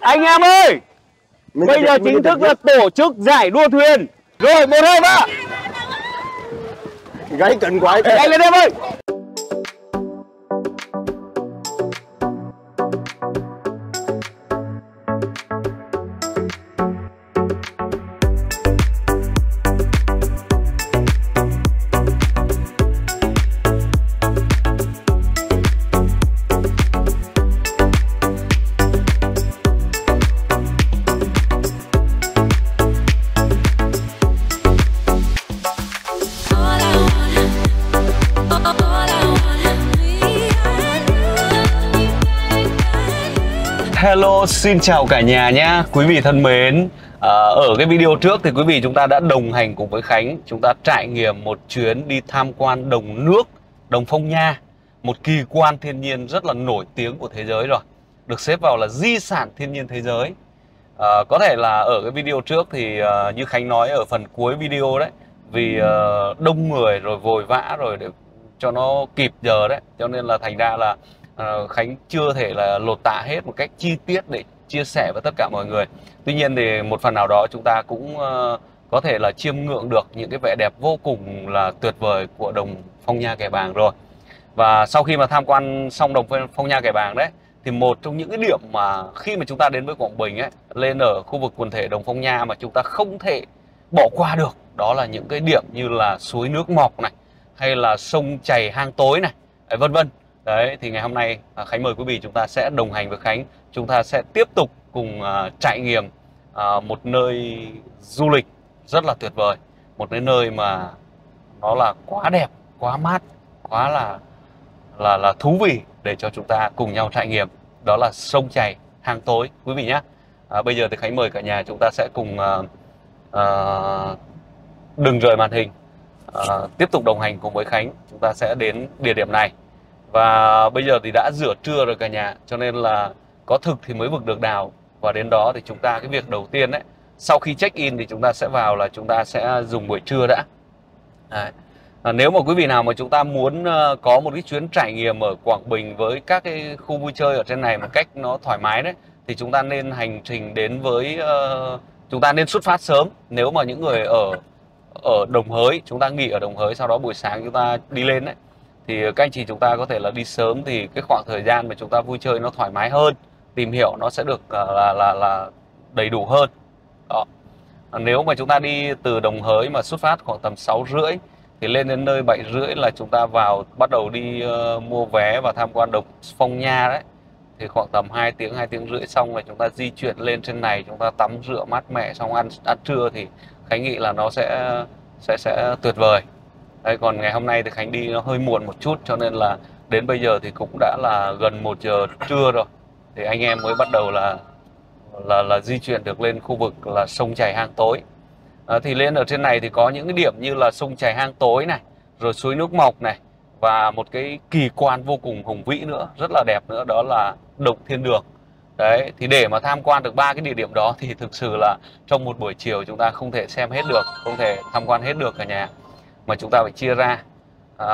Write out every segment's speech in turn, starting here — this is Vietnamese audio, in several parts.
Anh em ơi, bây giờ chính thức là tổ chức giải đua thuyền. Rồi, một hai ba. Gáy cận quái Anh lên em ơi. Hello, xin chào cả nhà nhá. Quý vị thân mến à, Ở cái video trước thì quý vị chúng ta đã đồng hành cùng với Khánh. Chúng ta trải nghiệm một chuyến đi tham quan đồng nước Đồng Phong Nha. Một kỳ quan thiên nhiên rất là nổi tiếng của thế giới rồi. Được xếp vào là di sản thiên nhiên thế giới. À, Có thể là ở cái video trước thì à, như Khánh nói ở phần cuối video đấy Vì à, đông người rồi vội vã rồi để cho nó kịp giờ đấy. Cho nên là thành ra là Ờ, Khánh chưa thể là lột tả hết một cách chi tiết để chia sẻ với tất cả mọi người. Tuy nhiên thì một phần nào đó chúng ta cũng ờ, có thể là chiêm ngưỡng được những cái vẻ đẹp vô cùng là tuyệt vời của đồng Phong Nha Kẻ Bàng rồi. Và sau khi mà tham quan xong đồng Phong Nha Kẻ Bàng đấy, thì một trong những cái điểm mà khi mà chúng ta đến với Quảng Bình ấy, lên ở khu vực quần thể đồng Phong Nha mà chúng ta không thể bỏ qua được, đó là những cái điểm như là suối nước mọc này, hay là sông chảy hang tối này, vân vân đấy thì ngày hôm nay à, Khánh mời quý vị chúng ta sẽ đồng hành với Khánh. Chúng ta sẽ tiếp tục cùng à, trải nghiệm à, một nơi du lịch rất là tuyệt vời. Một cái nơi mà nó là quá đẹp quá mát quá là là là thú vị để cho chúng ta cùng nhau trải nghiệm. Đó là sông chảy hang tối quý vị nhé. À, bây giờ thì Khánh mời cả nhà chúng ta sẽ cùng à, à, đừng rời màn hình. À, tiếp tục đồng hành cùng với Khánh. Chúng ta sẽ đến địa điểm này và bây giờ thì đã rửa trưa rồi cả nhà cho nên là có thực thì mới vực được đào. Và đến đó thì chúng ta cái việc đầu tiên đấy sau khi check in thì chúng ta sẽ vào là chúng ta sẽ dùng buổi trưa đã. Đấy. À, nếu mà quý vị nào mà chúng ta muốn uh, có một cái chuyến trải nghiệm ở Quảng Bình với các cái khu vui chơi ở trên này một cách nó thoải mái đấy thì chúng ta nên hành trình đến với uh, chúng ta nên xuất phát sớm. Nếu mà những người ở ở Đồng Hới chúng ta nghỉ ở Đồng Hới sau đó buổi sáng chúng ta đi lên đấy thì các anh chị chúng ta có thể là đi sớm thì cái khoảng thời gian mà chúng ta vui chơi nó thoải mái hơn tìm hiểu nó sẽ được à, là là là đầy đủ hơn. Đó. Nếu mà chúng ta đi từ Đồng Hới mà xuất phát khoảng tầm 6 rưỡi thì lên đến nơi 7 rưỡi là chúng ta vào bắt đầu đi uh, mua vé và tham quan độc Phong Nha đấy. Thì khoảng tầm 2 tiếng 2 tiếng rưỡi xong là chúng ta di chuyển lên trên này chúng ta tắm rửa mát mẻ xong ăn ăn trưa thì Khánh nghĩ là nó sẽ sẽ sẽ tuyệt vời. Đấy, còn ngày hôm nay thì Khánh đi nó hơi muộn một chút cho nên là đến bây giờ thì cũng đã là gần 1 giờ trưa rồi. Thì anh em mới bắt đầu là là là di chuyển được lên khu vực là sông chảy hang tối. À, thì lên ở trên này thì có những cái điểm như là sông chảy hang tối này rồi suối nước mọc này và một cái kỳ quan vô cùng hùng vĩ nữa rất là đẹp nữa đó là động thiên đường. Đấy thì để mà tham quan được ba cái địa điểm đó thì thực sự là trong một buổi chiều chúng ta không thể xem hết được không thể tham quan hết được cả nhà mà chúng ta phải chia ra à,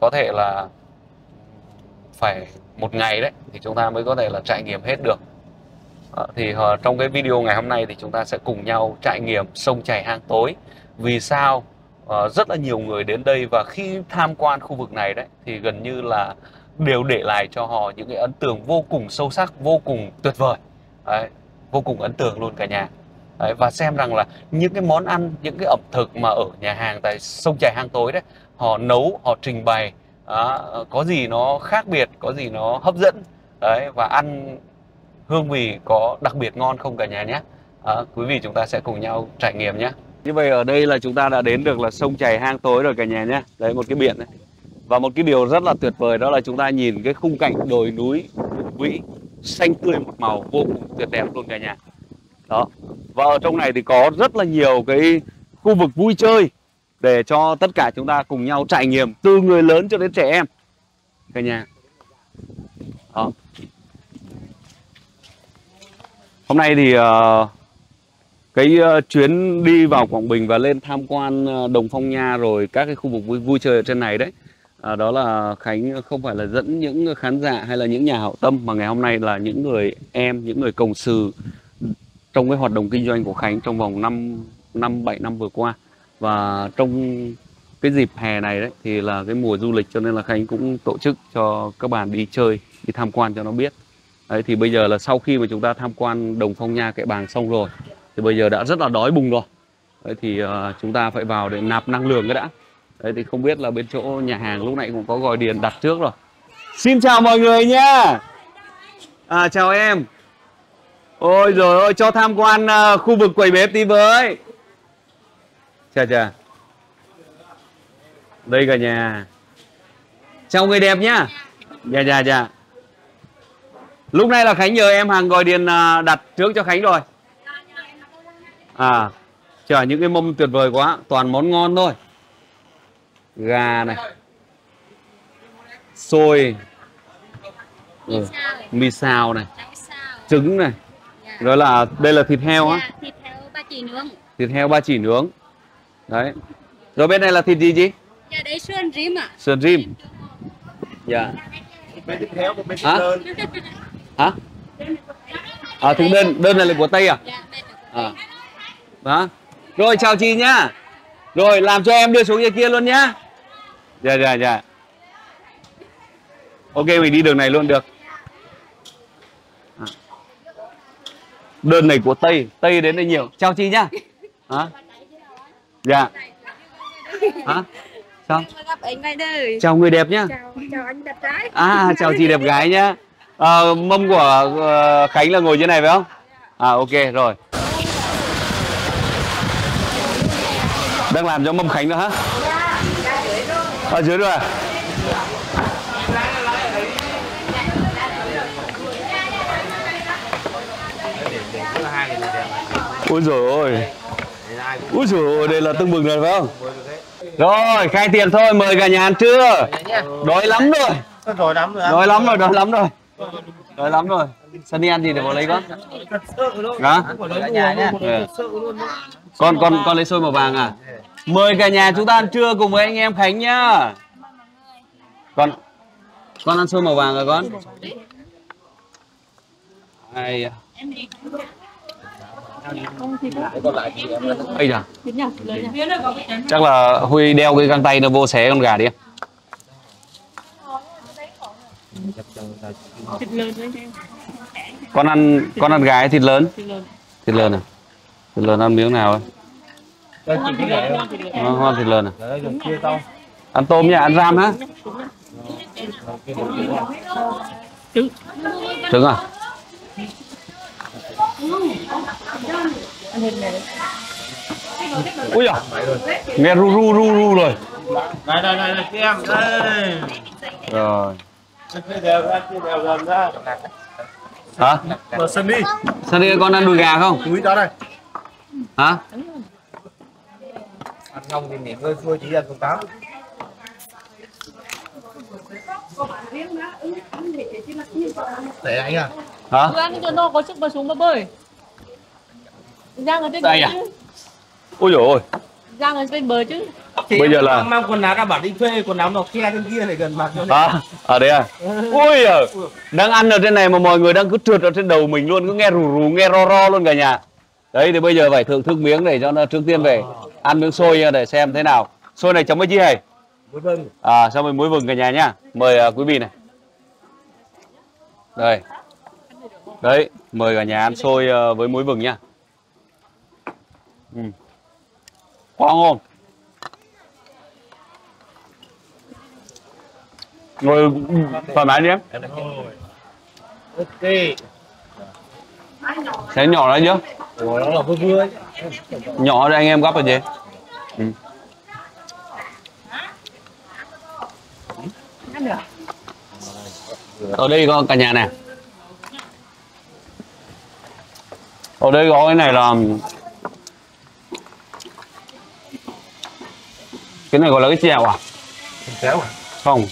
có thể là phải một ngày đấy thì chúng ta mới có thể là trải nghiệm hết được. À, thì à, trong cái video ngày hôm nay thì chúng ta sẽ cùng nhau trải nghiệm sông chảy hang tối. Vì sao à, rất là nhiều người đến đây và khi tham quan khu vực này đấy thì gần như là đều để lại cho họ những cái ấn tượng vô cùng sâu sắc vô cùng tuyệt vời. Đấy, vô cùng ấn tượng luôn cả nhà đấy, và xem rằng là những cái món ăn những cái ẩm thực mà ở nhà hàng tại sông chảy hang tối đấy họ nấu họ trình bày à, có gì nó khác biệt có gì nó hấp dẫn. Đấy và ăn hương vị có đặc biệt ngon không cả nhà nhé. À, quý vị chúng ta sẽ cùng nhau trải nghiệm nhé. Như vậy ở đây là chúng ta đã đến được là sông chảy hang tối rồi cả nhà nhé. Đấy một cái biển này. Và một cái điều rất là tuyệt vời đó là chúng ta nhìn cái khung cảnh đồi núi vĩ xanh tươi một màu vô cùng tuyệt đẹp luôn cả nhà đó. Và ở trong này thì có rất là nhiều cái khu vực vui chơi để cho tất cả chúng ta cùng nhau trải nghiệm từ người lớn cho đến trẻ em. Cả nhà. Đó. Hôm nay thì ờ, cái ờ, chuyến đi vào Quảng Bình và lên tham quan ờ, Đồng Phong Nha rồi các cái khu vực vui, vui chơi ở trên này đấy à, đó là Khánh không phải là dẫn những khán giả hay là những nhà hảo tâm mà ngày hôm nay là những người em những người cộng sự trong cái hoạt động kinh doanh của Khánh trong vòng 5 năm 7 năm vừa qua. Và trong cái dịp hè này đấy thì là cái mùa du lịch cho nên là Khánh cũng tổ chức cho các bạn đi chơi đi tham quan cho nó biết. Đấy thì bây giờ là sau khi mà chúng ta tham quan đồng phong nha kệ bàng xong rồi thì bây giờ đã rất là đói bụng rồi. Đấy thì uh, chúng ta phải vào để nạp năng lượng cái đã. Đấy thì không biết là bên chỗ nhà hàng lúc nãy cũng có gọi điện đặt trước rồi. Xin chào mọi người nha. À chào em ôi rồi ôi cho tham quan ờ, khu vực quầy bếp tí với. Chà chà. Đây cả nhà. Chào người đẹp nhá. Dạ dạ dạ. Lúc này là khánh nhờ em hàng gọi điện ờ, đặt trước cho khánh rồi. À trời những cái mâm tuyệt vời quá, toàn món ngon thôi. Gà này. Xôi. Ừ. mì xào này. Trứng này rồi là đây là thịt heo á. Dạ, thịt heo ba chỉ nướng. thịt heo ba chỉ nướng. Đấy. Rồi bên này là thịt gì chị? Dạ đấy sườn rim ạ. sườn rim dạ. Bên tiếp theo một bên Hả? đơn hả? À thực đơn đơn này là của tây à? Dạ, bên à. Đó rồi chào chị nhá. Rồi làm cho em đưa xuống dưới kia luôn nhá. Dạ dạ dạ. Ok mình đi đường này luôn được đơn này của tây tây đến đây nhiều chào chị nhá hả dạ hả sao chào người đẹp nhá Chào, anh đẹp gái. À, chào chị đẹp gái nhá. Ờ, mâm của ờ, Khánh là ngồi trên này phải không? À, ok rồi. Đang làm cho mâm Khánh nữa hả? Ở dưới rồi à? Ôi rồi ôi. Úi rồi ôi, đây là tưng bừng rồi phải không? Rồi, khai tiền thôi, mời cả nhà ăn trưa. Đói lắm rồi. đói lắm rồi Đói lắm rồi, đói lắm rồi. Đói lắm rồi. Sunny ăn gì để vào lấy con? Hả? Ừ. Con con con lấy xôi màu vàng à? Mời cả nhà chúng ta ăn trưa cùng với anh em Khánh nhá. Con con ăn xôi màu vàng rồi con? Ai à? Ây da. Chắc là Huy đeo cái găng tay nó vô xé con gà đi. em Con ăn con ăn gà hay thịt lớn? Thịt lớn à? Thịt lớn ăn miếng nào ấy? Ngon thịt lớn à? Ăn tôm nhá, ăn ram hả? Trứng à? Ui giời, nghe ru ru ru ru rồi. này này này này em đây Rồi. Hả? mở sân đi Sao đi con ăn đùi gà không? túi đó đây Hả? ăn xong thì nghỉ ngơi xuôi chỉ ăn công tám để anh à Hả? Giang cho nó có sức mà xuống mà bơi. Giang ở trên bờ à? chứ. Ôi dồi ôi. Giang ở trên bờ chứ. Bây giờ là- mang quần áo ra bảo đi thuê quần áo nó kia trên kia này gần mặt cho nên À, ở đây à? Ui giời, đang ăn ở trên này mà mọi người đang cứ trượt ở trên đầu mình luôn, cứ nghe rù rù, nghe ro ro luôn cả nhà. Đấy thì bây giờ phải thưởng thức miếng để cho nó trước tiên về ăn miếng xôi nha, để xem thế nào. Xôi này chấm với chi hề? với vâng À, xong rồi muối vừng cả nhà nhá. Mời à, quý vị này. Đây. Đấy, mời cả nhà ăn xôi à, với muối vừng nhá. Ừ. Quá ngon. Ngồi thoải mái đi em. ok Thế nhỏ đấy chứ? Ủa, nó là vừa vừa Nhỏ đây anh em gấp rồi gì? Ừ. Ở đây có cả nhà này. Ở đây có cái này là cái này gọi là cái chèo à? chéo à? Không.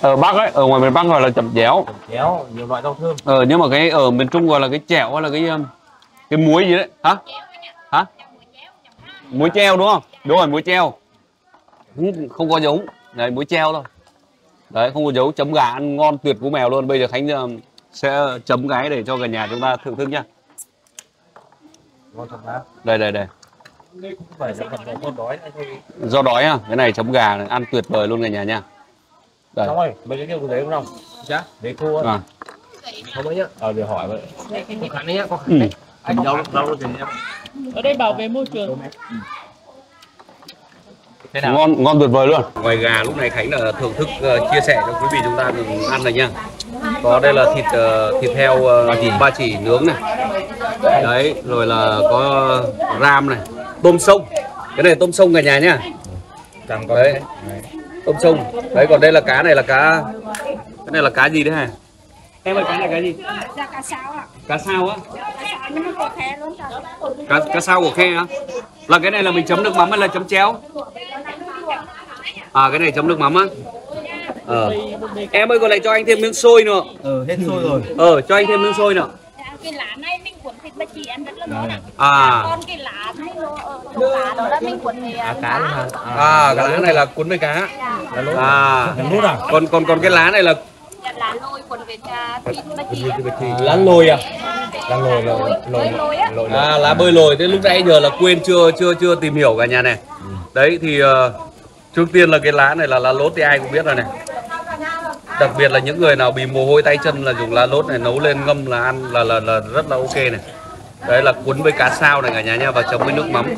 Ở Bắc ấy, ở ngoài miền Bắc gọi là chẩm chéo. chéo nhiều loại rau thơm. Ờ nhưng mà cái ở miền Trung gọi là cái chèo hay là cái um, cái muối gì đấy? Hả? Hả? Muối treo đúng không? Đúng rồi muối treo không có giống đấy muối treo thôi. Đấy không có dấu. Chấm gà ăn ngon tuyệt của mèo luôn. Bây giờ khánh ờ, sẽ chấm cái để cho cả nhà chúng ta thưởng thức nhá. Ngon thật lắm đây đây đây phải là phần con đói hay thôi do đói à? Cái này chấm gà này, ăn tuyệt vời luôn cả nhà nha. Đây. Xong rồi mấy cái kia của đấy không? Dạ. Để thua. À. không mấy nhá. Ờ để hỏi vậy. Có khăn đấy nhá có Ừ. khăn đấy anh đâu đâu thì em Ở đây bảo vệ môi trường. thế nào? Ngon ngon tuyệt vời luôn. Ngoài gà lúc này khánh là thưởng thức ờ, chia sẻ cho quý vị chúng ta cùng ăn này nha. Có đây là thịt ờ, thịt heo ờ, ba chỉ nướng này. Đấy rồi là có ram này tôm sông. Cái này là tôm sông cả nhà nhá chẳng có đấy. Tôm sông. Đấy còn đây là cá này là cá cái này là cá gì đấy hả? Em ơi cá này cá gì? Ra cá sao ạ. cá sao á? Cá cả. cá cá sao của khe á? Là cái này là mình chấm nước mắm hay là chấm chéo? À cái này chấm nước mắm á. Ờ. Em ơi còn lại cho anh thêm miếng xôi nữa. Ờ hết sôi rồi. Ờ cho anh thêm miếng xôi nữa. Dạ, Cái lá này mình cuốn thịt ba chỉ ăn rất là ngon ạ. à. Còn cái lá này nó ở trong lá đó là mình cuốn thì à cá luôn hả à cái lá này là cuốn với cá. Lốt à. Lốt à? Còn còn còn cái lá này là dạ, lá lôi cuốn với thịt ba chỉ ạ. lá lồi à? Lồi lồi. Lôi lôi á. lồi à lá bơi lồi thế lúc nãy giờ là quên chưa chưa chưa tìm hiểu cả nhà này. Đấy thì ờ, trước tiên là cái lá này là lá lốt thì ai cũng biết rồi này đặc biệt là những người nào bị mồ hôi tay chân là dùng lá lốt này nấu lên ngâm là ăn là là, là rất là ok này. Đấy là cuốn với cá sao này cả nhà nha và chấm với nước mắm.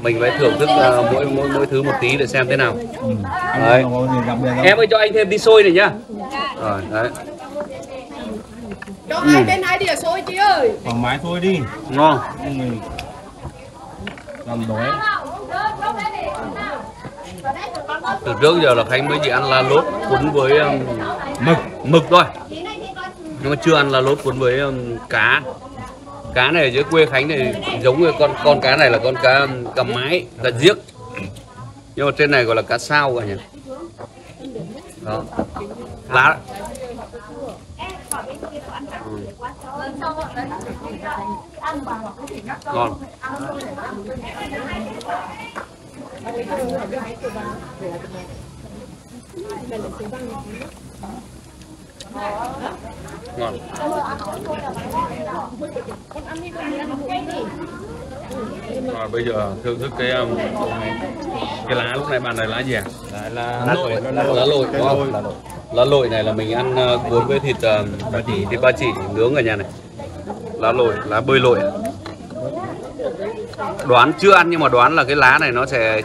Mình phải thưởng thức ờ, mỗi mỗi mỗi thứ một tí để xem thế nào. Đấy. Em ơi cho anh thêm tí xôi này nhá. Rồi đấy. Cho hai bên hai đĩa xôi chị ơi. thoải mái thôi đi. Ngon. Làm đói từ trước giờ là khánh mới chỉ ăn la lốt cuốn với um, mực mực thôi. Nhưng mà chưa ăn là lốt cuốn với um, cá. Cá này ở dưới quê khánh này giống như con con cá này là con cá um, cầm mái cá giếc. Nhưng mà trên này gọi là cá sao cả nhỉ? Đó. Lá. Ừ. ngon ngon. Rồi bây giờ thưởng thức cái um, cái lá lúc này bạn này lá gì à? Lá lội lá lội đúng không? lá lội. Này là mình ăn uh, cuốn với thịt uh, ba chỉ. thịt ba chỉ nướng ở nhà này. Lá lội lá bơi lội đoán chưa ăn nhưng mà đoán là cái lá này nó sẽ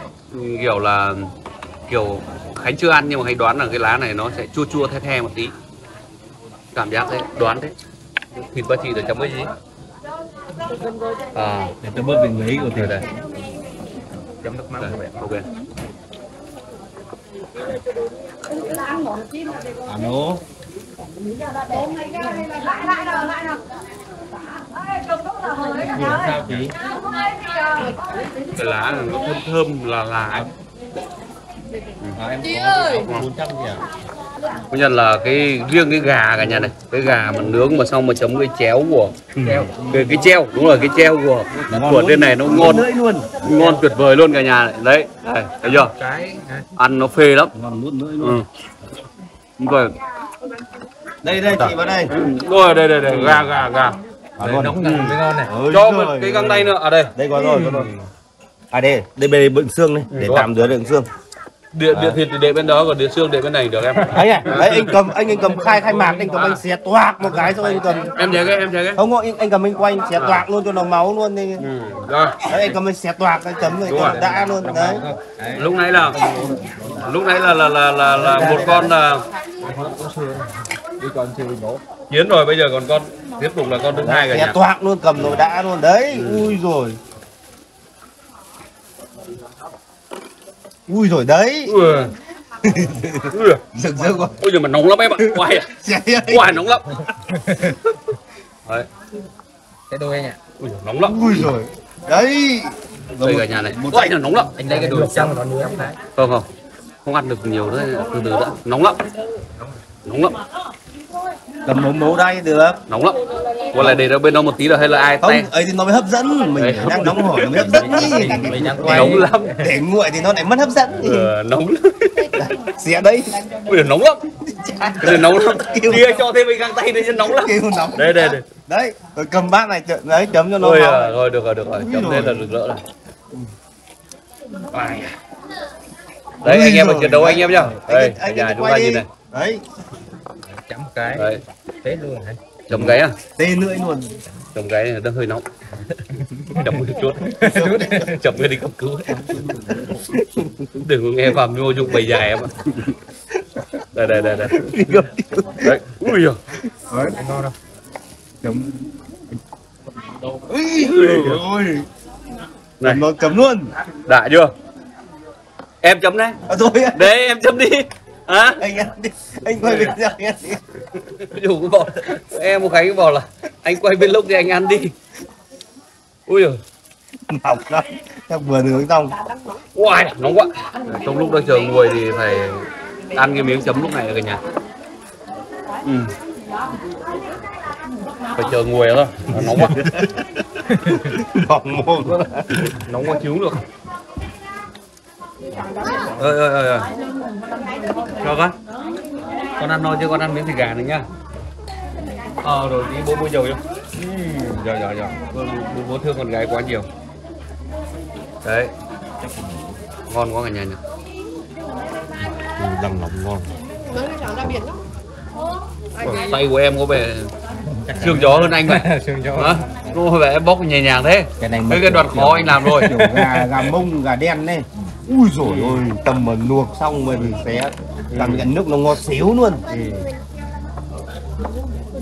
kiểu là kiểu khánh chưa ăn nhưng mà khánh đoán là cái lá này nó sẽ chua chua the the một tí. Cảm giác thế đoán thế thịt ba chỉ được chấm với gì? À để tôi bớt bình lý của thịt. Đây. Chấm nước mắm các ok alo sao chị? Cái lá này nó thơm thơm là là à, em Chị có ơi. Công nhận là cái riêng cái gà cả nhà này. Cái gà mà nướng mà xong mà chấm cái chéo của cái cái treo đúng rồi cái treo của của trên này nó ngon luôn. Ngon tuyệt vời luôn cả nhà này. Đấy đây, thấy chưa? Cái ăn nó phê lắm. Ngon nuốt lưỡi luôn. Ừ. rồi. Đây đây chị vào đây. Rồi đây đây đây. Gà gà gà Đây, nóng mới ngon này. Cho một cái găng tay nữa. Ở đây. Đây có rồi có rồi. À đây đây bên đây bựng xương đấy để Đúng tạm dưới đựng xương. Địa địa thịt thì để bên đó còn địa xương để bên này được em. Anh à đấy anh cầm anh anh cầm khai khai mạc anh cầm anh xé toạc một cái xong anh cầm. Em thấy cái em thấy cái. Không anh, anh cầm anh quay anh xé toạc luôn cho nó máu luôn đi. Ừ. rồi. Đấy anh cầm anh xé toạc anh chấm này nó đã luôn đấy. lúc nãy là lúc nãy là là là là, là một con là chiến rồi bây giờ còn con tiếp tục là con thứ hai cả nhà. toạc luôn cầm nó đã luôn. Đấy ui rồi. Ui rồi đấy. Ui. Ui. Rực rỡ quá. Ôi giờ mà nóng lắm em ạ. Quay à. Xé quay nóng lắm. Đấy. Cái đôi anh ạ. Ui nóng lắm. Ui rồi. Đấy. Đây cả nhà này. Quay là nóng lắm. Anh lấy cái đùi trong nó nuôi cái không không. Không ăn được nhiều nữa từ từ đã. Nóng lắm. Nóng lắm cầm mấu mấu đây được. Nóng lắm. Còn lại để đó bên đó một tí là hay là ai không tay? ấy thì nó mới hấp dẫn. Mình Đấy. đang nóng hổi nó mới hấp dẫn mình quay nóng lắm. để nguội thì nó lại mất hấp dẫn ý. ừ, nóng lắm. Xé đấy Ui giời, nóng lắm. Cái này nóng lắm. Kia cho thêm cái găng tay cho nóng lắm. Kêu nóng. Đây đây đây. Đấy rồi cầm bát này đấy chấm cho nó máu à, rồi được rồi được rồi. Chấm lên là được rỡ rồi à. đấy anh em ở chiến đấu anh em nhá. Đây nhà chúng ta nhìn này. Đấy chấm cái. Đấy. Thế luôn hả? Chấm gáy à? Tê lưỡi luôn. Chấm gáy đang hơi nóng. Chấm một chút. Chấm cái đi cấp cứu. Đừng có nghe phạm vô dụng bầy dài em ạ. Đây đây đây đây. Đấy. Ui giời. Đấy. Ngon đâu chấm. Ôi này. Nó chấm luôn. Đã chưa? Em chấm đấy. À, thôi đấy em chấm đi hả? Anh ăn đi. Anh quay video anh ăn đi dù cái bảo em một cái bảo là anh quay bên lúc thì anh ăn đi. Ui giời. Nóng lắm. Chắc vừa nướng xong. Uầy, nóng quá. Trong lúc đang chờ nguội thì phải ăn cái miếng chấm lúc này cả nhà. Ừ. phải chờ nguội thôi. Nó nóng quá. Bỏng mồm. Nóng quá chiếu được. Ơi ơi ơi cho con. Con ăn thôi chứ con ăn miếng thịt gà này nhá. Ờ rồi đi bố mua dầu vô uhm, rồi rồi rồi bố, bố, bố thương con gái quá nhiều. Đấy. Ngon quá cả nhà nhỉ. Lòng lòng ngon. Tay của em có vẻ xương gió hơn anh vậy? Xương gió. Hả? có vẻ em bóc nhẹ nhàng thế. Cái này mấy cái đoạn khó anh làm rồi. kiểu gà gà mông gà đen này ui rồi ôi tầm mà luộc xong rồi mình xé cảm nhận nước nó ngọt xíu luôn.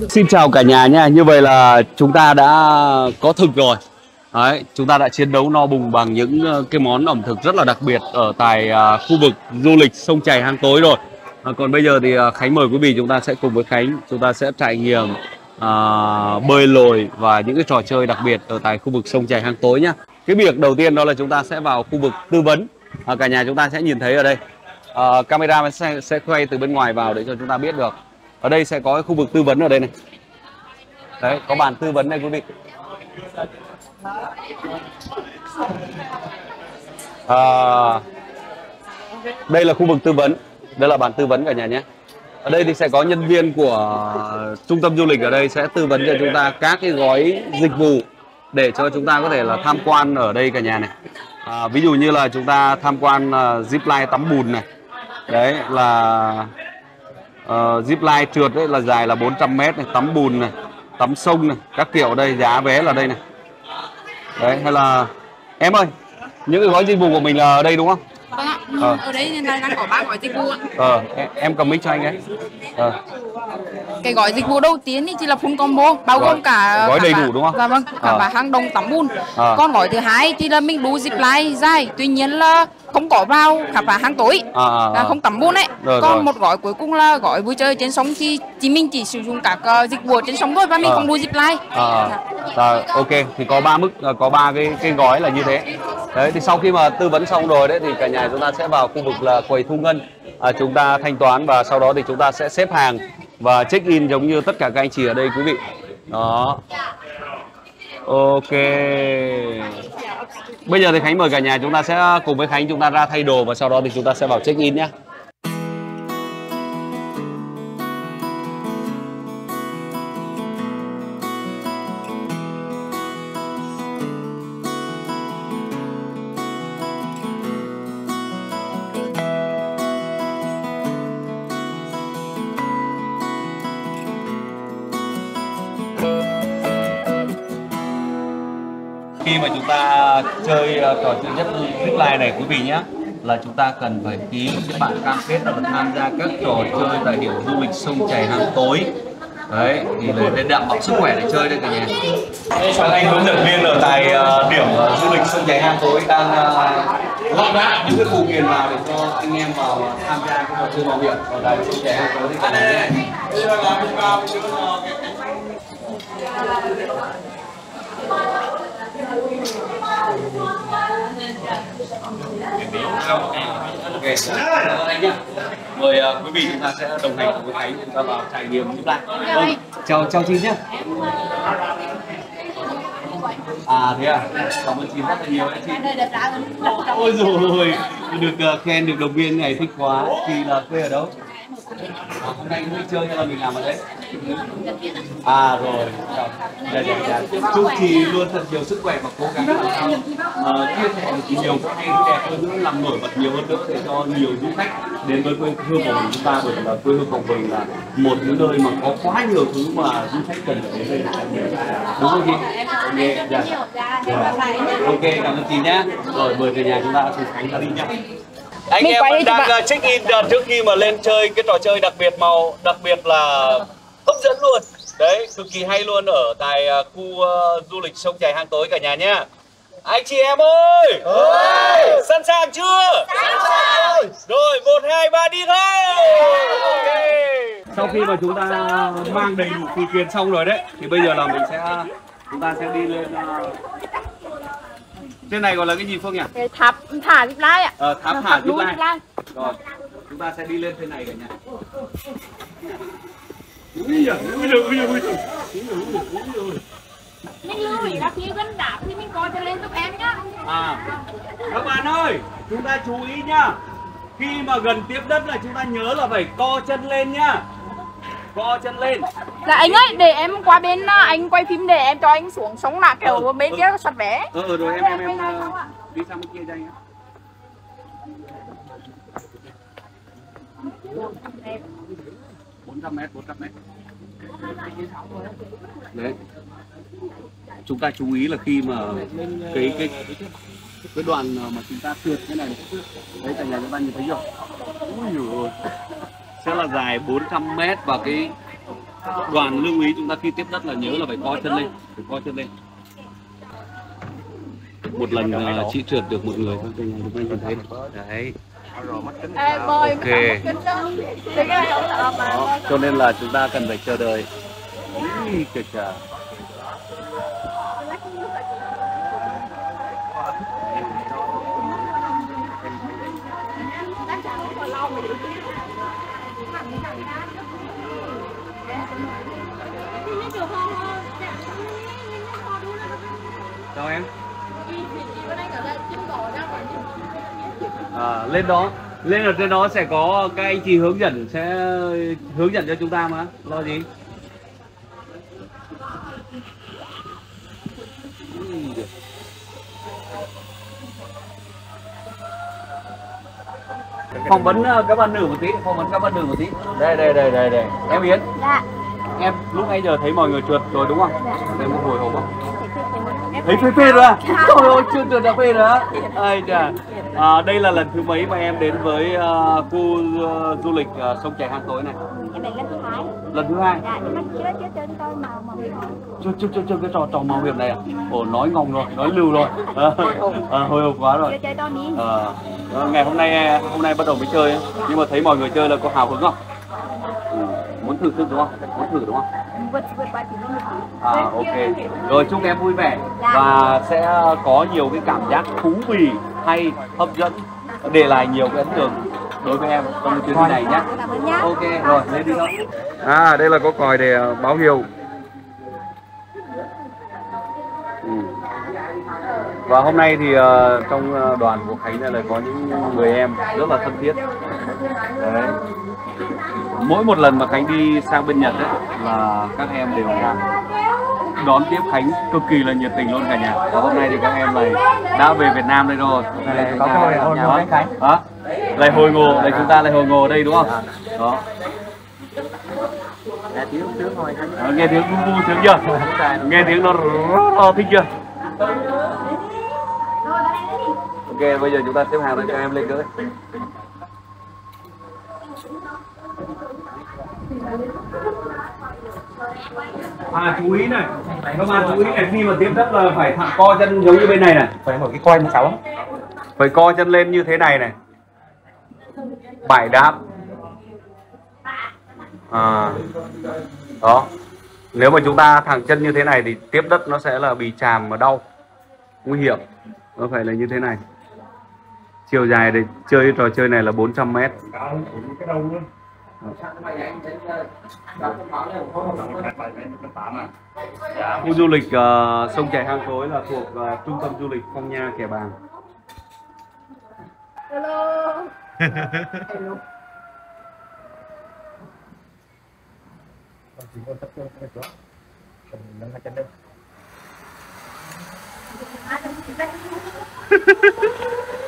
Xin chào cả nhà nha, như vậy là chúng ta đã có thực rồi. Đấy, chúng ta đã chiến đấu no bùng bằng những ờ, cái món ẩm thực rất là đặc biệt ở tại ờ, khu vực du lịch sông chảy hang tối rồi. Ờ, Còn bây giờ thì ờ, Khánh mời quý vị chúng ta sẽ cùng với Khánh Chúng ta sẽ trải nghiệm ờ, bơi lội và những cái trò chơi đặc biệt ở tại khu vực sông chảy hang tối nhá. Cái việc đầu tiên đó là chúng ta sẽ vào khu vực tư vấn à, Cả nhà chúng ta sẽ nhìn thấy ở đây. À, Camera sẽ, sẽ quay từ bên ngoài vào để cho chúng ta biết được. Ở đây sẽ có cái khu vực tư vấn ở đây này. Đấy có bàn tư vấn này quý vị. À, đây là khu vực tư vấn. Đây là bàn tư vấn cả nhà nhé. Ở đây thì sẽ có nhân viên của trung tâm du lịch ở đây sẽ tư vấn cho chúng ta các cái gói dịch vụ để cho chúng ta có thể là tham quan ở đây cả nhà này à, ví dụ như là chúng ta tham quan à, uh, zip line tắm bùn này. Đấy là ờ, uh, zip line trượt đấy là dài là 400 mét này tắm bùn này tắm sông này các kiểu đây giá vé là đây này. Đấy hay là em ơi những cái gói dịch vụ của mình là ở đây đúng không? Vâng ạ. Ờ. Ở là đang có ba gói dịch vụ ạ. ờ em, em cầm mic cho anh ấy ờ Cái gói dịch vụ đầu tiên thì chỉ là full combo, bao gồm cả gói đầy cả đủ đúng không? Dạ vâng, cả Ờ. bà hang đông tắm bùn. Ờ. Còn gói thứ hai thì là mình đu zip line dài, tuy nhiên là không có vào khám phá hang tối. à, à, à. không tắm bùn ấy. Rồi, Còn rồi. một gói cuối cùng là gói vui chơi trên sông thì chỉ mình chỉ sử dụng các ờ, dịch vụ trên sông thôi và mình Ờ. không đu zip line. À, rồi, ok thì có ba mức à, có ba cái cái gói là như thế đấy thì sau khi mà tư vấn xong rồi đấy thì cả nhà chúng ta sẽ vào khu vực là quầy thu ngân. À, chúng ta thanh toán và sau đó thì chúng ta sẽ xếp hàng và check in giống như tất cả các anh chị ở đây quý vị. Đó. Ok. Bây giờ thì khánh mời cả nhà chúng ta sẽ cùng với khánh chúng ta ra thay đồ và sau đó thì chúng ta sẽ vào check in nhé. Trò chơi nhất zip line này quý vị nhé. Là chúng ta cần phải ký cái bản cam kết là tham gia các trò chơi tại điểm du lịch sông chảy hàng tối. Đấy thì để, để đảm bảo sức khỏe để chơi đây cả nhà. Các anh huấn luyện viên ở tại uh, điểm uh, du lịch sông chảy hàng tối đang uh, lắp ráp những cái phụ kiện vào để cho anh em vào tham gia cái trò chơi mạo hiểm ở tại sông chảy hàng tối Ok, anh nhá Mời uh, quý vị chúng ta sẽ đồng hành cùng với Khánh chúng ta vào trải nghiệm giúp lại. Vâng, chào chào chị nhé. À thế à? Cảm ơn chị rất là nhiều chị. Ôi dồi được uh, khen được động viên này thích quá. Chị là quê ở đâu? À, hôm nay vui chơi hay là mình làm ở đấy? À rồi. Đây, đây, đây. chúc chị luôn thật nhiều sức khỏe và cố gắng làm sao uh, chia sẻ được nhiều cái hay đẹp hơn nữa, làm nổi bật nhiều hơn nữa để cho nhiều du khách đến với quê hương của mình chúng ta bởi là quê hương của mình là một cái nơi mà có quá nhiều thứ mà du khách cần phải đến đây để trải nghiệm đúng không chị? Ok, dạ. Rồi. ok cảm ơn chị nhé. Rồi mời về nhà chúng ta cùng Khánh ta đi nhé. Anh Mình em đang uh, check in uh, trước khi mà lên chơi cái trò chơi đặc biệt màu đặc biệt là hấp dẫn luôn. Đấy cực kỳ hay luôn ở tại uh, khu uh, du lịch sông chảy hang tối cả nhà nhá. Anh chị em ơi! Sẵn sàng chưa? Sẵn sàng! Rồi một hai ba đi thôi! Sau khi mà chúng ta mang đầy đủ phụ kiện xong rồi đấy thì bây giờ là mình sẽ chúng ta sẽ đi lên uh, trên này gọi là cái gì phương nhỉ? Cái tháp thả zip line ạ. Ờ, tháp thả đuôi line. zip line rồi chúng ta sẽ đi lên trên này cả nhà Giời, giời, giời, giời. Mình lưu ý là khi gần đạp thì mình coi cho lên giúp em nhá. À, các bạn ơi, chúng ta chú ý nhá. Khi mà gần tiếp đất là chúng ta nhớ là phải co chân lên nhá. Co chân lên. Là anh ơi, để em qua bên à, anh quay phim để em cho anh xuống sống là kiểu bên kia có soát vé Ờ, ờ, rồi em em em đi sang bên kia cho anh. ạ. Bốn trăm mét, bốn trăm mét. Đấy. Chúng ta chú ý là khi mà cái cái cái đoạn mà chúng ta trượt cái này, đấy cả nhà chúng ta nhìn thấy chưa? Ui ôi. Sẽ là dài 400 mét và cái đoàn lưu ý chúng ta khi tiếp đất là nhớ là phải co chân lên, phải co chân lên. Một lần ờ, chị trượt được một người thôi, chúng ta nhìn thấy. Đấy. Ê, bơi Ok. Đó, cho nên là chúng ta cần phải chờ đợi kìa kìa. Chào em à, lên đó lên ở trên đó sẽ có các anh chị hướng dẫn sẽ hướng dẫn cho chúng ta mà lo gì phỏng vấn ờ, các bạn nữ một tí phỏng vấn các bạn nữ một tí đây đây đây đây đây em yến Dạ. em lúc nãy giờ thấy mọi người trượt rồi đúng không em có hồi hộp không thấy phê phê rồi à trời ơi chưa trượt đã phê rồi á ai chà à, đây là lần thứ mấy mà em đến với ờ, khu ờ, du lịch ờ, sông chảy hang tối này? Em là lần thứ hai. lần thứ hai? Dạ, nhưng mà chưa chưa chơi coi màu màu chưa chưa chưa chưa cái trò trò mạo hiểm này à? Ồ nói ngọng rồi nói lưu rồi. À, à, hồi hộp quá rồi. Chưa chơi to ní. Ờ, ngày hôm nay hôm nay bắt đầu mới chơi nhưng mà thấy mọi người chơi là có hào hứng không? Ừ. muốn thử thử đúng không? Muốn thử đúng không? À ok. Rồi chúc em vui vẻ. Dạ. và sẽ có nhiều cái cảm giác thú vị hay hấp dẫn để lại nhiều cái ấn tượng đối với em trong chuyến đi này nhé. Ok rồi lên đi thôi à đây là có còi để ờ, báo hiệu. Ừ. và hôm nay thì ờ, trong ờ, đoàn của Khánh này là có những người em rất là thân thiết. Đấy. Mỗi một lần mà Khánh đi sang bên Nhật ấy, là các em đều đón tiếp Khánh cực kỳ là nhiệt tình luôn cả nhà. Và hôm nay thì các em này đã về Việt Nam đây rồi. Đây có cơ hội hồi ngộ với Khánh. đó lại hồi ngộ đây chúng ta lại hồi ngộ ở đây đúng không? Đó. Nghe tiếng tiếng thôi. Ờ, nghe tiếng vu vu sướng chưa? Nghe tiếng nó là thích chưa? Ok bây giờ chúng ta xếp hàng rồi cho em lên cưới à chú ý này. Các bạn chú ý này khi mà tiếp đất là phải thẳng co chân giống như bên này này. Phải một cái coi một sáu. phải co chân lên như thế này này. Bài đáp. À, đó. Nếu mà chúng ta thẳng chân như thế này thì tiếp đất nó sẽ là bị chàm và đau. Nguy hiểm. Nó phải là như thế này. Chiều dài để chơi trò chơi này là 400 mét Khu du lịch ờ, sông chảy hang tối là thuộc ờ, trung tâm du lịch Phong Nha Kẻ Bàng.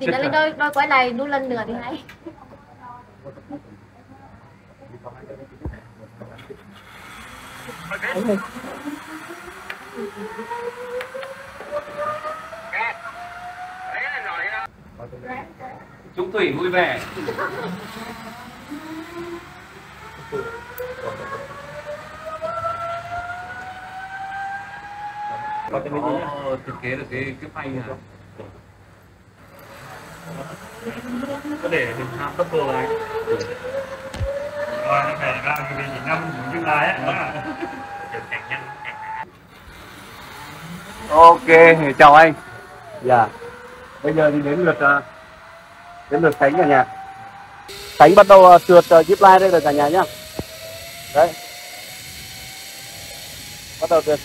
Thì nó lên đôi, đôi quay lại đu lần nữa thì hay Chúc Thủy vui vẻ. Có thiết kế được cái cái phanh à? Có để hình hàm tốc độ này. Rồi, nó phải ra cái gì năm những cái lái á. Ok, chào anh. Dạ. Bây giờ thì đến lượt uh, đến lượt Khánh cả nhà. Khánh bắt đầu uh, trượt uh, zip line đây rồi cả nhà nhá. Đấy. Bắt đầu trượt.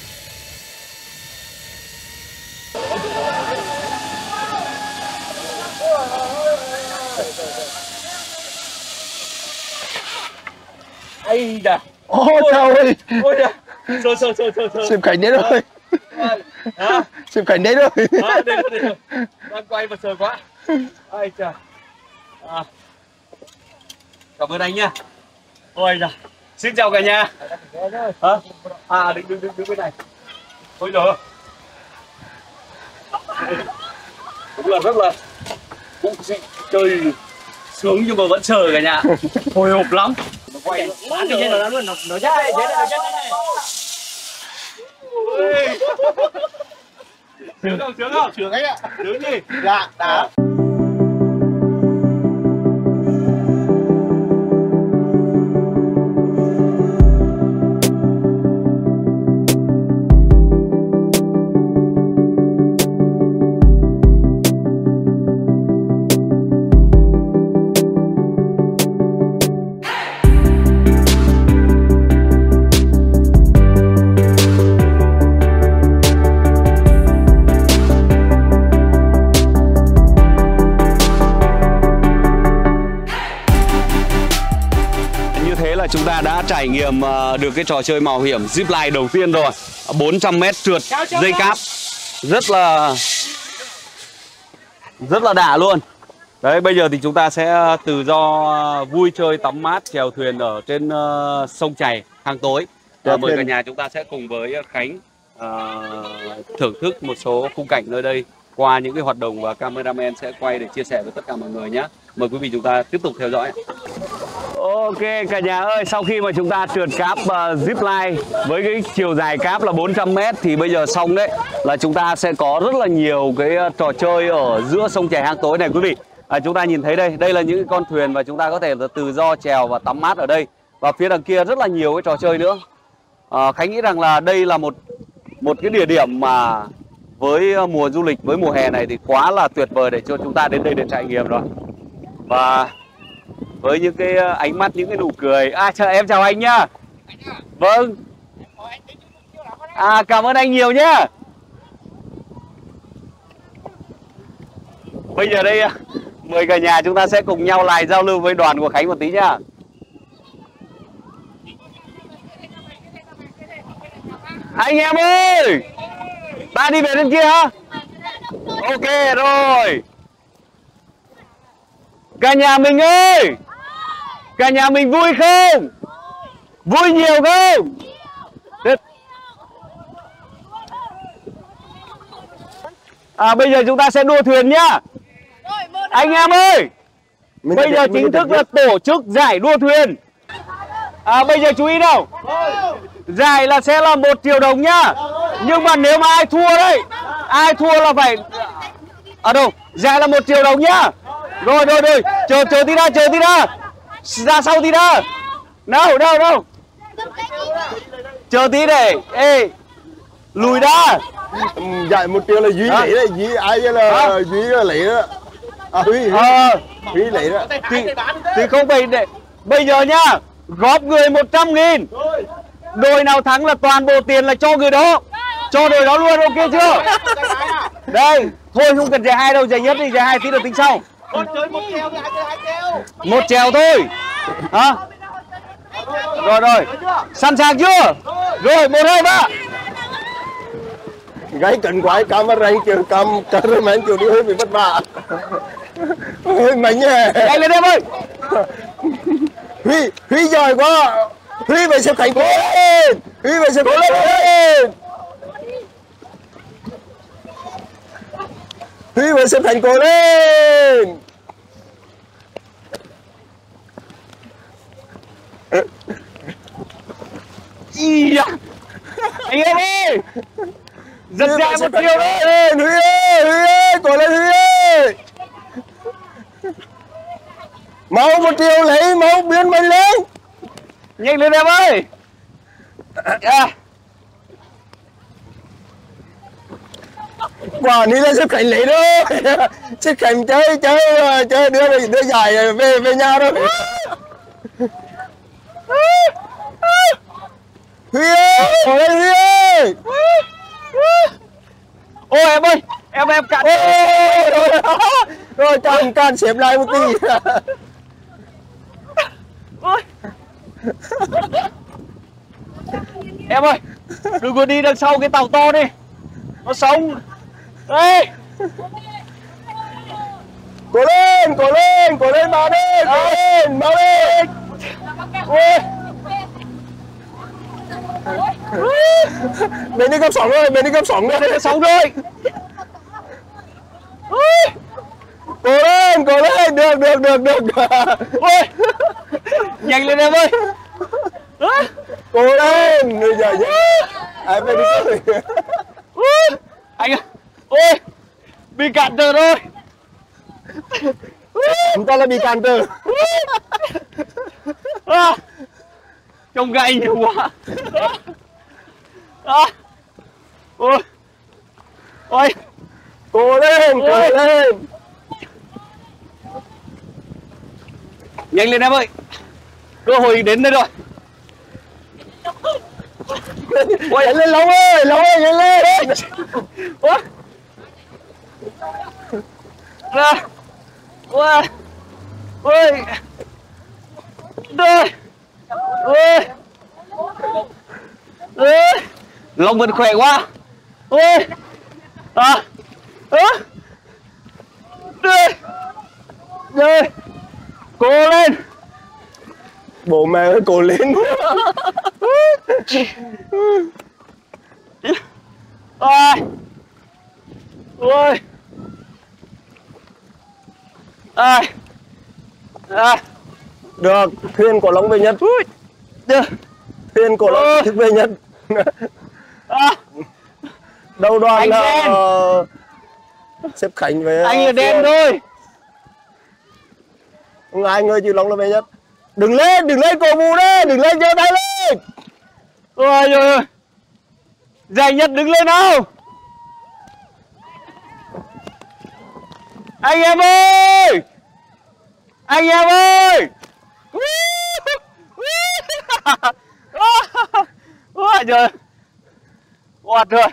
Da. Ôi trời ơi, Ôi da. Sơ sơ sơ sơ. xem cảnh đấy rồi, Hả? xem cảnh đấy rồi. À, đây, đây, đây. Đang quay mà sờ quá. Ai chà. À. Cảm ơn anh nha. Ôi da. Xin chào cả nhà. Hả? À, đứng đứng đứng đứng bên này. Ôi giời. Đúng là rất là cũng chơi sướng nhưng mà vẫn sờ cả nhà. Hồi hộp lắm. Nó quay bán đi nó luôn, nó nó đây, chết đây, chết đây. Sướng không? Sướng không? Trường ấy ạ. Sướng gì? Dạ, đã. Trải nghiệm ờ, được cái trò chơi mạo hiểm zip line đầu tiên rồi. 400 m trượt dây cáp. Rất là Rất là đã luôn. Đấy bây giờ thì chúng ta sẽ tự do vui chơi tắm mát chèo thuyền ở trên ờ, sông chảy hang tối. Và mời cả nhà chúng ta sẽ cùng với Khánh ờ, thưởng thức một số khung cảnh nơi đây qua những cái hoạt động và cameraman sẽ quay để chia sẻ với tất cả mọi người nhé. Mời quý vị chúng ta tiếp tục theo dõi. Ok cả nhà ơi, sau khi mà chúng ta trượt cáp uh, zip line với cái chiều dài cáp là 400 m thì bây giờ xong đấy là chúng ta sẽ có rất là nhiều cái uh, trò chơi ở giữa sông chảy hang tối này quý vị. À, chúng ta nhìn thấy đây, đây là những cái con thuyền và chúng ta có thể là tự do chèo và tắm mát ở đây. Và phía đằng kia rất là nhiều cái trò chơi nữa. À, Khánh nghĩ rằng là đây là một một cái địa điểm mà với mùa du lịch với mùa hè này thì quá là tuyệt vời để cho chúng ta đến đây để trải nghiệm rồi. Và với những cái ờ, ánh mắt, những cái nụ cười. À chào em chào anh nhá. Vâng. À cảm ơn anh nhiều nhá. Bây giờ đây, mời cả nhà chúng ta sẽ cùng nhau lại giao lưu với đoàn của khánh một tí nhá. Anh em ơi! Ta đi về bên kia. Hả ok, rồi cả nhà mình ơi! Cả nhà mình vui không? Vui nhiều không? À bây giờ chúng ta sẽ đua thuyền nhá. Anh em ơi! Bây giờ chính thức là tổ chức giải đua thuyền. À bây giờ chú ý đâu giải là sẽ là một triệu đồng nhá. Nhưng mà nếu mà ai thua đấy ai thua là phải ở đâu? Giải là một triệu đồng nhá rồi rồi rồi. Chờ chờ tí đã chờ tí đã. Ra sau tí đã. Đâu đâu đâu chờ tí để ê. Lùi đã. Ừ, Giải một triệu là Duy lấy đấy, Duy ai là? Duy là lấy đó. À Huy, Ờ, Huy lấy đó. thì, thì không phải để bây giờ nhá góp người 100 nghìn. Đội nào thắng là toàn bộ tiền là cho người đó. Cho đội đó luôn ok chưa? Đây thôi không cần giải hai đâu giải nhất đi giải hai tí nữa tính sau chơi một treo thì ai chơi hai treo một trèo thôi hả rồi rồi sẵn sàng chưa rồi một hai ba Gái cận quái camera anh kiểu cam cameraman kiểu đi hơi bị vất vả. Hơi mạnh nhỉ. nhanh lên em ơi Huy, Huy giỏi quá. Huy về xếp cánh cố lên. Huy về xếp cánh cố lên. Huy về xếp cánh cố lên. Ý da. anh em ơi giật ra một đấy lên. Huy ơi, Huy ơi, cố lên Huy ơi. Mau một triệu lấy, mau biến mình lên. nhanh lên em ơi à, quả ní là xếp cảnh lấy đó. Xếp cảnh chơi chơi chơi đưa đưa giải về về nhà đâu Huy ơi! Ở đây Huy ơi! Ôi em ơi! Em em cạn Ôi, rồi rồi can can xếp lại một tí. Ôi. em ơi đừng có đi đằng sau cái tàu to đi nó sống đây cố lên cố lên cố lên mau lên cố lên mau lên. Bên đi cấp sóng rồi bên đi cấp sóng rồi nó sống rồi cố lên cố lên được được được được. Ôi nhanh lên em ơi. Cố lên bây giờ ai phải đi ôi. anh ơi ôi bị cạn trở rồi. Chúng ta là bị cản trở. À, trông gậy nhiều quá. À, ôi ôi. Cố lên cố lên. Nhanh lên em ơi. Cơ hội đến đây rồi. Ôi, nhanh lên lâu ơi lâu ơi nhanh lên. Ôi ra. Ôi ôi đây. Ôi ôi lòng vẫn khỏe quá. Ôi à. À đây. Đây. Cố lên. Bố mẹ ơi cố lên. Ôi Ôi Ai? À được thuyền cổ long về nhật. Được. Thuyền cổ long Ôi. thức về nhật. À, đầu đoàn Anh là ờ, xếp khánh với Anh là đen thôi. Không ai ngơi chữ long là về nhật. Đừng lên đừng lên cổ vũ đấy đừng lên giơ tay lên. Ôi trời ơi. Giải nhất đứng lên nào Anh em ơi! Anh em ơi! Ôi trời Oạt rồi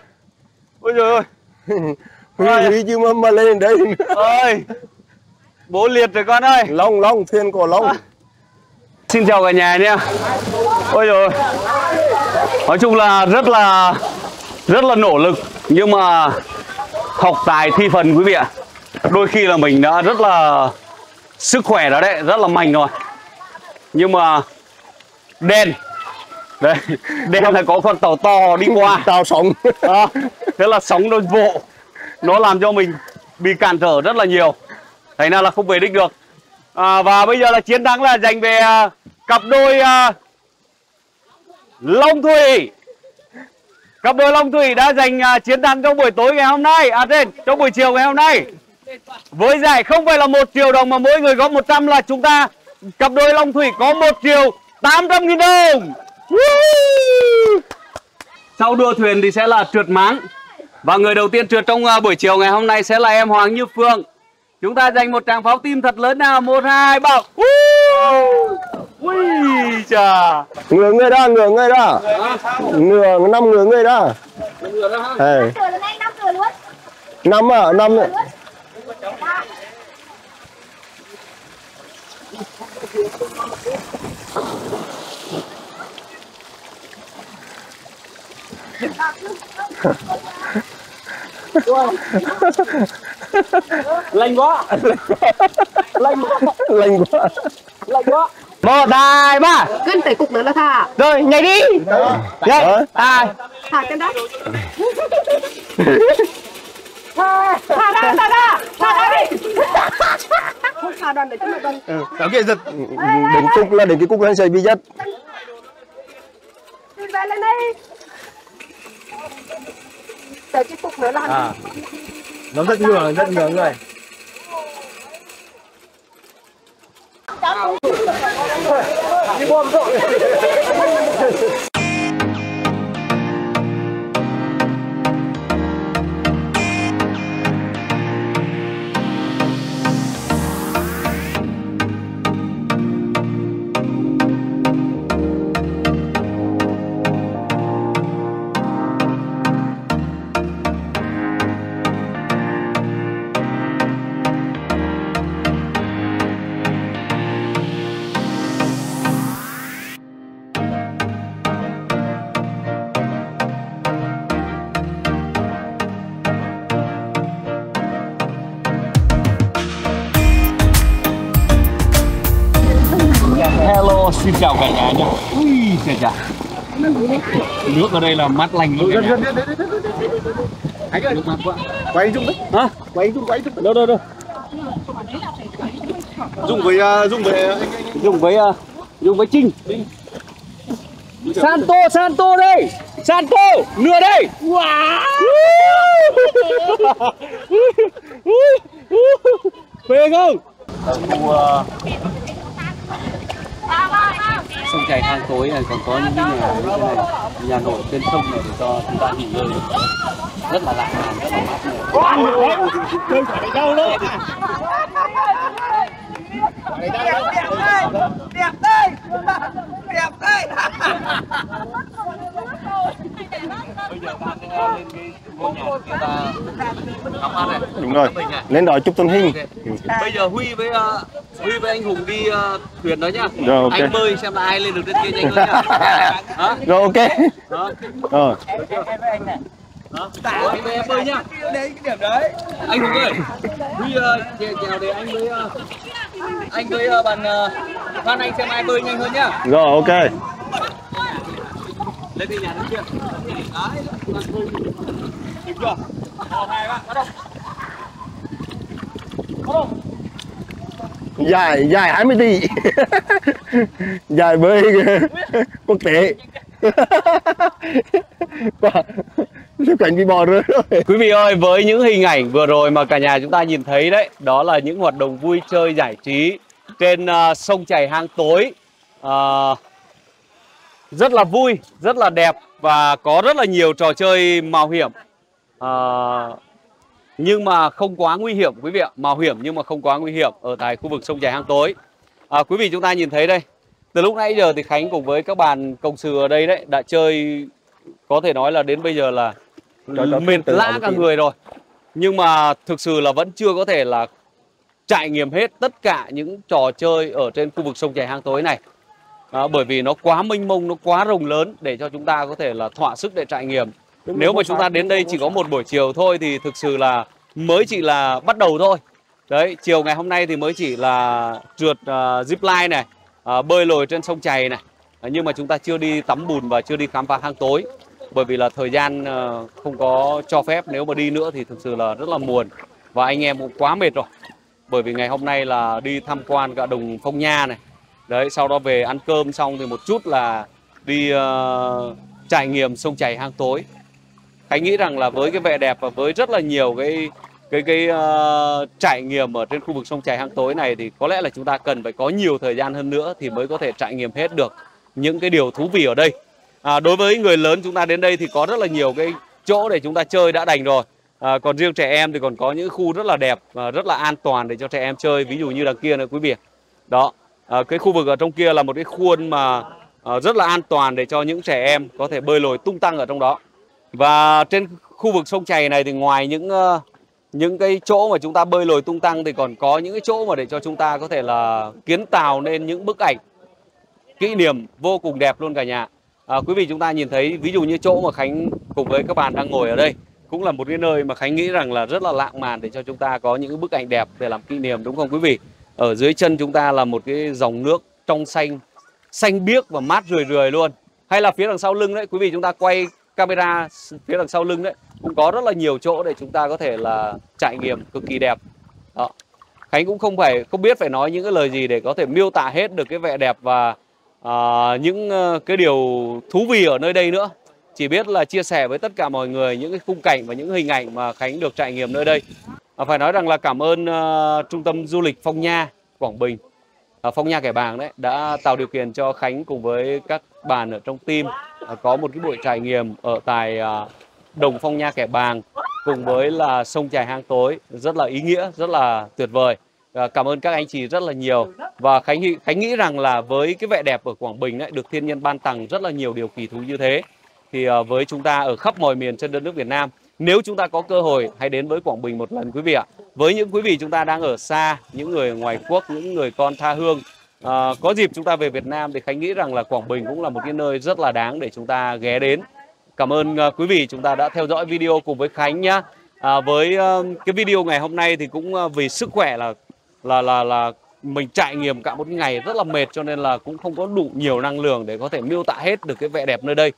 Ôi trời ơi! Huy chứ mà, mà lên đây. Ơi Bố liệt rồi con ơi. Long long thuyền cổ long. Xin chào cả nhà nha Ôi rồi Nói chung là rất là Rất là nỗ lực. Nhưng mà Học tài thi phần quý vị ạ Đôi khi là mình đã rất là Sức khỏe đó đấy Rất là mạnh rồi. Nhưng mà Đen. Đây Đen là có con tàu to đi qua. Tàu sóng à, Thế là sóng nó vộ Nó làm cho mình Bị cản trở rất là nhiều. Thành ra là không về đích được. À, Và bây giờ là chiến thắng là giành về à, Cặp đôi à, Long Thủy. Cặp đôi Long Thủy đã giành à, chiến thắng trong buổi tối ngày hôm nay. À trên trong buổi chiều ngày hôm nay Với giải không phải là một triệu đồng mà mỗi người góp 100 là chúng ta Cặp đôi Long Thủy có 1 triệu 800 nghìn đồng! Sau đua thuyền thì sẽ là trượt máng Và người đầu tiên trượt trong à, buổi chiều ngày hôm nay sẽ là em Hoàng Như Phương. Chúng ta dành một tràng pháo tim thật lớn nào. Một, hai, ba. Ui chà. ngửa người ra ngửa người ra ngửa năm ngửa người ra Ê, Cửa lần này năm cửa luôn. năm à năm Lành quá. lạnh quá Một, hai, ba. Cân phải cục nữa là thả Rồi, nhảy đi. Nhảy. Hai. Thả chân đó Đi. Để đoàn Kéo kia giật. đến cúc là đến cái cúc lên sẽ bị dắt Đi về lên đây Tới cái cục nữa là À. Nó rất ngửa, rất ngửa người. Hello, Ở đây là mát lành luôn cả nhà. Anh ơi, quay chung đấy. Hả? Quay chung, quay chung. Đâu đâu đâu. Dùng với uh, dùng với Dùng với uh, dùng với Trinh. Santo, Santo đây. Santo, nửa đây. Wow. Phê không? Ở khu uh, sông chảy hang tối này còn có những cái nhà như thế này nhà nổi trên sông này để cho chúng ta nghỉ ngơi. Rất là lãng mạn rất là mát mẻ. Sẽ lên cái ngôi nhà kia ta ngắm mát này đúng rồi Mình lên đó chụp tấm hình. Bây giờ Huy với uh, Huy với anh Hùng đi uh, thuyền đó nhá. Rồi, ok. Anh bơi xem là ai lên được trên kia nhanh hơn nhá. Hả? rồi ok Đó. rồi Đó. Anh với em bơi nhá. Đấy cái điểm đấy. Anh Hùng ơi. Huy uh, chèo chèo để anh với uh, anh với uh, bạn uh, Phan Anh xem ai bơi nhanh hơn nhá. rồi ok Lên cái nhà đứng kia. Đấy. Được chưa? Một, hai, ba, bắt đầu. Bắt đầu. dài dài 20 tỷ dài bơi quốc tế Sức cảnh bị bò rồi Quý vị ơi, với những hình ảnh vừa rồi mà cả nhà chúng ta nhìn thấy đấy, đó là những hoạt động vui chơi giải trí trên ờ, sông chảy hang tối. Ờ, rất là vui, rất là đẹp và có rất là nhiều trò chơi mạo hiểm. Ờ, nhưng mà không quá nguy hiểm quý vị ạ, mạo hiểm nhưng mà không quá nguy hiểm ở tại khu vực sông chảy hang tối. À, quý vị chúng ta nhìn thấy đây, từ lúc nãy giờ thì Khánh cùng với các bạn cộng sự ở đây đấy đã chơi có thể nói là đến bây giờ là Cho- cho mệt lã cả người rồi nhưng mà thực sự là vẫn chưa có thể là trải nghiệm hết tất cả những trò chơi ở trên khu vực sông chảy hang tối này à, bởi vì nó quá mênh mông nó quá rộng lớn để cho chúng ta có thể là thỏa sức để trải nghiệm. Nếu mà chúng ta đến đây chỉ có một buổi chiều thôi thì thực sự là mới chỉ là bắt đầu thôi. Đấy chiều ngày hôm nay thì mới chỉ là trượt uh, zip line này à, bơi lội trên sông chảy này. À, nhưng mà chúng ta chưa đi tắm bùn và chưa đi khám phá hang tối. Bởi vì là thời gian ờ, không có cho phép nếu mà đi nữa thì thực sự là rất là muộn. Và anh em cũng quá mệt rồi. Bởi vì ngày hôm nay là đi tham quan cả đồng phong nha này đấy sau đó về ăn cơm xong thì một chút là đi uh, trải nghiệm sông chảy hang tối. Khánh nghĩ rằng là với cái vẻ đẹp và với rất là nhiều cái cái cái uh, trải nghiệm ở trên khu vực sông chảy hang tối này thì có lẽ là chúng ta cần phải có nhiều thời gian hơn nữa thì mới có thể trải nghiệm hết được những cái điều thú vị ở đây. À, đối với người lớn chúng ta đến đây thì có rất là nhiều cái chỗ để chúng ta chơi đã đành rồi. À, còn riêng trẻ em thì còn có những khu rất là đẹp và rất là an toàn để cho trẻ em chơi. Ví dụ như đằng kia nữa quý vị đó à, cái khu vực ở trong kia là một cái khuôn mà à, rất là an toàn để cho những trẻ em có thể bơi lội tung tăng ở trong đó và trên khu vực sông chảy này thì ngoài những uh, những cái chỗ mà chúng ta bơi lội tung tăng thì còn có những cái chỗ mà để cho chúng ta có thể là kiến tạo nên những bức ảnh kỷ niệm vô cùng đẹp luôn cả nhà. À, quý vị chúng ta nhìn thấy ví dụ như chỗ mà Khánh cùng với các bạn đang ngồi ở đây cũng là một cái nơi mà Khánh nghĩ rằng là rất là lãng mạn để cho chúng ta có những bức ảnh đẹp để làm kỷ niệm đúng không quý vị? Ở dưới chân chúng ta là một cái dòng nước trong xanh, xanh biếc và mát rười rười luôn. Hay là phía đằng sau lưng đấy, quý vị chúng ta quay camera phía đằng sau lưng đấy cũng có rất là nhiều chỗ để chúng ta có thể là trải nghiệm cực kỳ đẹp. Đó. Khánh cũng không phải không biết phải nói những cái lời gì để có thể miêu tả hết được cái vẻ đẹp và à, những ờ, cái điều thú vị ở nơi đây nữa. Chỉ biết là chia sẻ với tất cả mọi người những cái khung cảnh và những hình ảnh mà Khánh được trải nghiệm nơi đây. À, phải nói rằng là cảm ơn uh, trung tâm du lịch Phong Nha Quảng Bình. Uh, Phong Nha Kẻ Bàng đấy đã tạo điều kiện cho Khánh cùng với các bạn ở trong team uh, có một cái buổi trải nghiệm ở tại uh, Đồng Phong Nha Kẻ Bàng cùng với là sông chài hang tối. Rất là ý nghĩa, rất là tuyệt vời. uh, cảm ơn các anh chị rất là nhiều. Và Khánh nghĩ- Khánh nghĩ rằng là với cái vẻ đẹp ở Quảng Bình ấy, được thiên nhiên ban tặng rất là nhiều điều kỳ thú như thế thì uh, với chúng ta ở khắp mọi miền trên đất nước Việt Nam nếu chúng ta có cơ hội hãy đến với Quảng Bình một lần quý vị ạ. Với những quý vị chúng ta đang ở xa, những người ngoài quốc, những người con tha hương à, có dịp chúng ta về Việt Nam thì Khánh nghĩ rằng là Quảng Bình cũng là một cái nơi rất là đáng để chúng ta ghé đến. Cảm ơn uh, quý vị chúng ta đã theo dõi video cùng với Khánh nhá. À, với uh, cái video ngày hôm nay thì cũng uh, vì sức khỏe là là là là mình trải nghiệm cả một ngày rất là mệt cho nên là cũng không có đủ nhiều năng lượng để có thể miêu tả hết được cái vẻ đẹp nơi đây.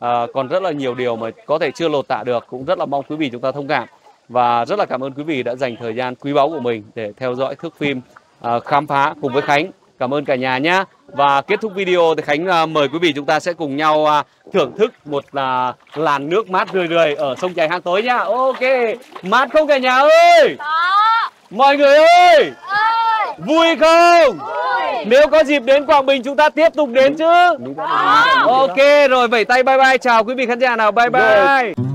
À, còn rất là nhiều điều mà có thể chưa lột tả được cũng rất là mong quý vị chúng ta thông cảm. Và rất là cảm ơn quý vị đã dành thời gian quý báu của mình để theo dõi thước phim à, khám phá cùng với Khánh. Cảm ơn cả nhà nhé và kết thúc video thì Khánh à, mời quý vị chúng ta sẽ cùng nhau à, thưởng thức một là làn nước mát rười rười ở sông chài hang tối nhá. Ok mát không cả nhà ơi? Mọi người ơi vui không? Nếu có dịp đến Quảng Bình chúng ta tiếp tục đến chứ. Ok rồi vẩy tay bye bye. Chào quý vị khán giả nào. Bye. bye